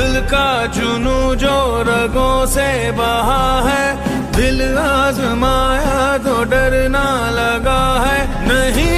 का जुनू जो रगों से बहा है। दिल आजमाया तो डरना लगा है। नहीं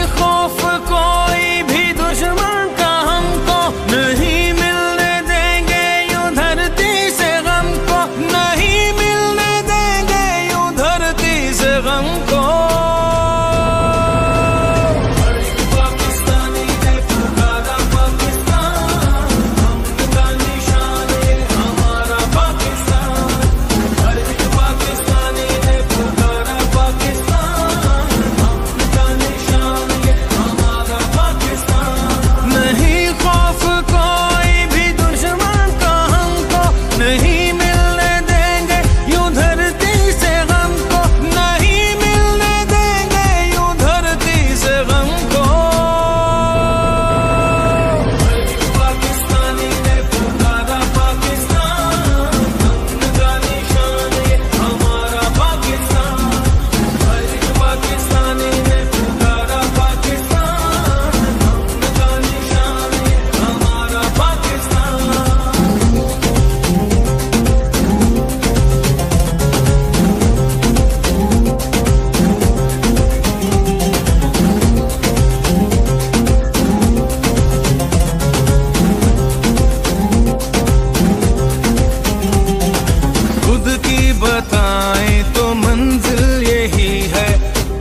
बताएँ तो मंजिल यही है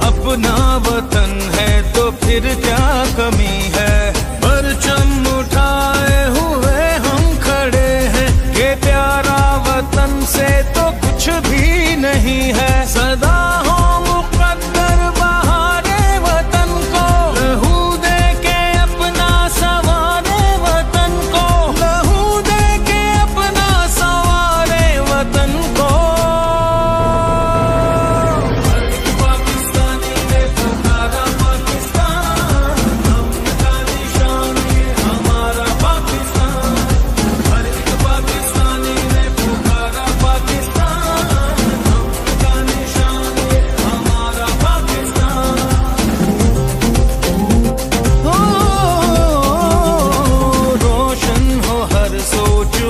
अपना वतन है तो फिर क्या कमी?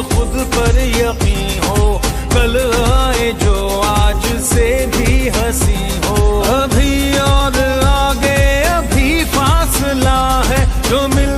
खुद पर यकीन हो। कल आए जो आज से भी हँसी हो। अभी और आगे अभी फासला है। जो मिल